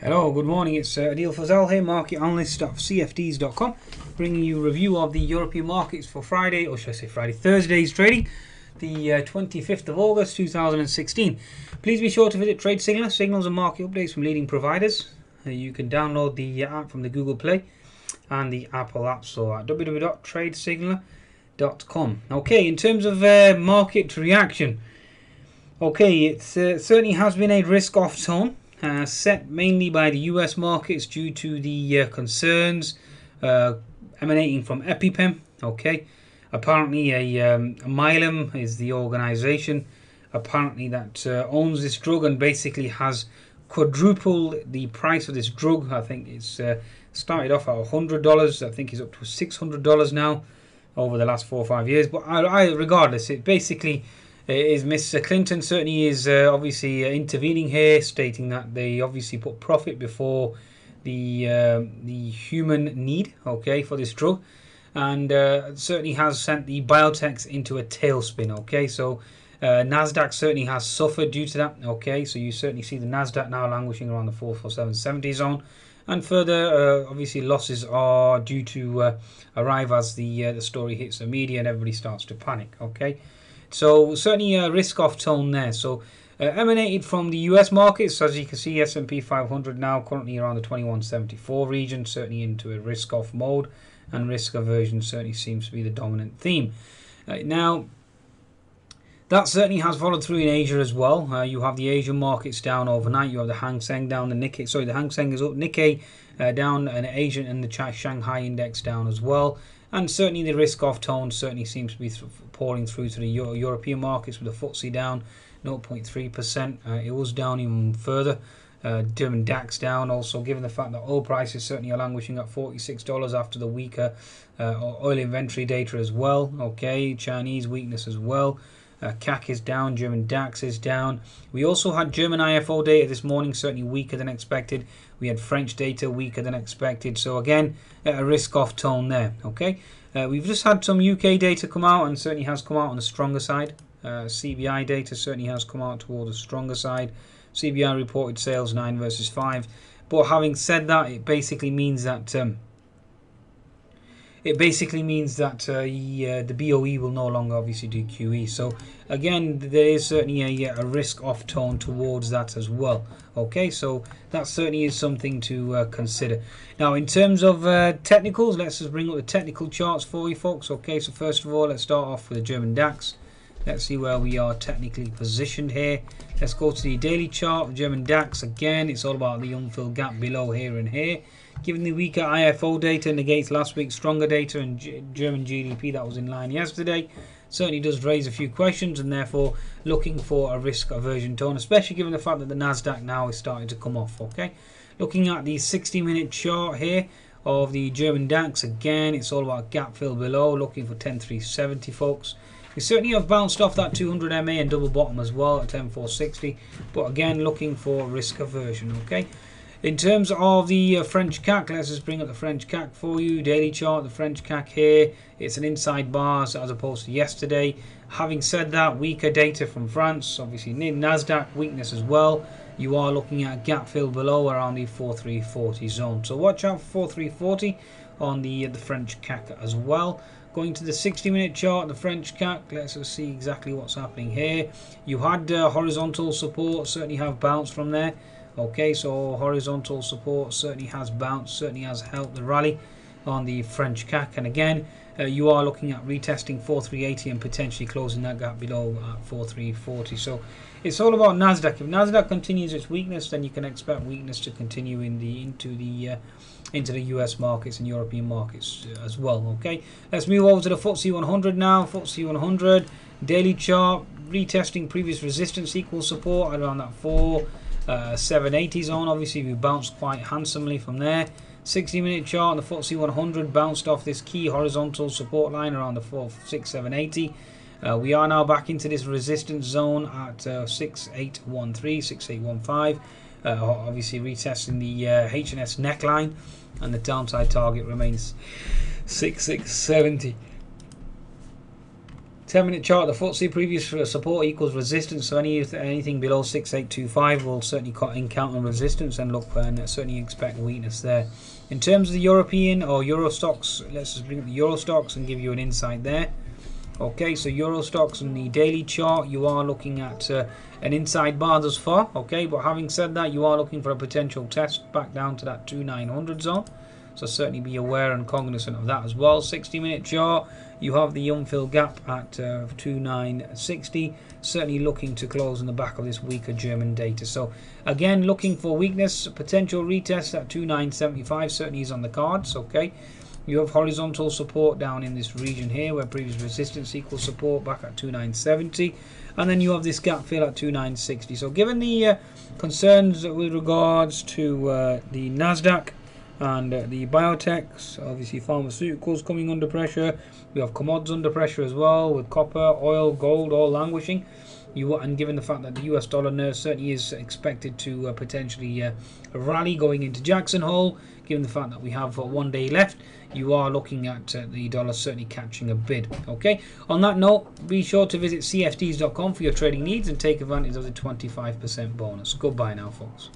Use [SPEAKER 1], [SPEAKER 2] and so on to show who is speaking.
[SPEAKER 1] Hello, good morning. It's uh, Adil Fazal here, market analyst of CFDs.com, bringing you a review of the European markets for Friday, or should I say Friday, Thursday's trading, the uh, 25th of August 2016. Please be sure to visit Trade Signal, signals and market updates from leading providers. Uh, you can download the uh, app from the Google Play and the Apple App Store at www.tradesignal.com. Okay, in terms of uh, market reaction, okay, it uh, certainly has been a risk-off tone uh, set mainly by the US markets due to the uh, concerns uh, emanating from EpiPen. Okay, apparently a, um, is the organization apparently that uh, owns this drug and basically has quadrupled the price of this drug. I think it's uh, started off at hundred dollars. I think it's up to six hundred dollars now over the last four or five years. But I, I regardless, it basically is Mr. Clinton certainly is uh, obviously uh, intervening here, stating that they obviously put profit before the uh, the human need, okay, for this drug, and uh, certainly has sent the biotechs into a tailspin. Okay, so uh, Nasdaq certainly has suffered due to that. Okay, so you certainly see the Nasdaq now languishing around the 44770 zone. And further, uh, obviously, losses are due to arrive as the the story hits the media and everybody starts to panic. Okay, so certainly a risk-off tone there. So uh, emanated from the US markets, as you can see, S&P 500 now currently around the 2174 region, certainly into a risk-off mode, and risk aversion certainly seems to be the dominant theme. Uh, now, that certainly has followed through in Asia as well. Uh, you have the Asian markets down overnight. You have the Hang Seng down, the Nikkei. Sorry, the Hang Seng is up, Nikkei uh, down, and Asian and the Shanghai index down as well. And certainly the risk-off tone certainly seems to be pouring through to the Euro European markets with the FTSE down 0.3%. Uh, it was down even further. Uh, German DAX down also, given the fact that oil prices certainly are languishing at $46 after the weaker uh, oil inventory data as well. Okay, Chinese weakness as well. Uh, CAC is down, German DAX is down. We also had German IFO data this morning, certainly weaker than expected. We had French data weaker than expected. So again, a risk-off tone there. Okay, uh, we've just had some UK data come out and certainly has come out on the stronger side. Uh, CBI data certainly has come out toward the stronger side. CBI reported sales 9 versus 5. But having said that, it basically means that um, it basically means that uh, uh, the BOE will no longer obviously do QE. So again, there is certainly a, a risk off tone towards that as well. Okay, so that certainly is something to uh, consider. Now, in terms of uh, technicals, let's just bring up the technical charts for you folks. Okay, so first of all, let's start off with the German DAX. Let's see where we are technically positioned here. Let's go to the daily chart German DAX. Again, it's all about the unfilled gap below here and here. Given the weaker IFO data negates last week's stronger data and G German GDP that was in line yesterday, certainly does raise a few questions and therefore looking for a risk aversion tone, especially given the fact that the Nasdaq now is starting to come off. Okay, looking at the 60 minute chart here of the German DAX again, it's all about gap fill below, looking for 10370 folks. We certainly have bounced off that 200 MA and double bottom as well at 10460, but again looking for risk aversion. Okay. In terms of the uh, French CAC, let's just bring up the French CAC for you. Daily chart, the French CAC here. It's an inside bar as opposed to yesterday. Having said that, weaker data from France. Obviously, NASDAQ weakness as well. You are looking at gap fill below around the 4340 zone. So watch out for 4340 on the, uh, the French CAC as well. Going to the 60 minute chart, the French CAC, let's see exactly what's happening here. You had uh, horizontal support, certainly have bounced from there. Okay, so horizontal support certainly has bounced, certainly has helped the rally on the French CAC. And again, uh, you are looking at retesting 4380 and potentially closing that gap below at 4340. So it's all about Nasdaq. If Nasdaq continues its weakness, then you can expect weakness to continue in the into the uh, into the US markets and European markets uh, as well. Okay, let's move over to the FTSE 100 now. FTSE 100 daily chart retesting previous resistance equal support around that four. Uh, 780 zone, obviously we bounced quite handsomely from there. 60 minute chart the FTSE 100 bounced off this key horizontal support line around the 4, 6, 780. Uh, we are now back into this resistance zone at uh, 6813, 6815. Uh, obviously retesting the uh, H&S neckline and the downside target remains 6670. 10 minute chart, the FTSE previous for support equals resistance, so any anything below 6825 will certainly encounter resistance and look for and certainly expect weakness there. In terms of the European or Eurostoxx, let's just bring up the Eurostoxx and give you an insight there. Okay, so Eurostoxx on the daily chart, you are looking at uh, an inside bar thus far. Okay, but having said that, you are looking for a potential test back down to that 2900 zone. So certainly be aware and cognizant of that as well. 60 minute chart, you have the unfilled gap at uh, 2960. Certainly looking to close on the back of this weaker German data. So again, looking for weakness, potential retest at 2975 certainly is on the cards. Okay. You have horizontal support down in this region here where previous resistance equals support back at 2970 and then you have this gap fill at 2960 so given the uh, concerns with regards to uh, the Nasdaq and uh, the biotechs, obviously pharmaceuticals coming under pressure. We have commodities under pressure as well, with copper, oil, gold all languishing. You and given the fact that the US dollar now certainly is expected to uh, potentially uh, rally going into Jackson Hole, given the fact that we have uh, one day left, you are looking at uh, the dollar certainly catching a bid. Okay. On that note, be sure to visit cfds.com for your trading needs and take advantage of the 25% bonus. Goodbye now, folks.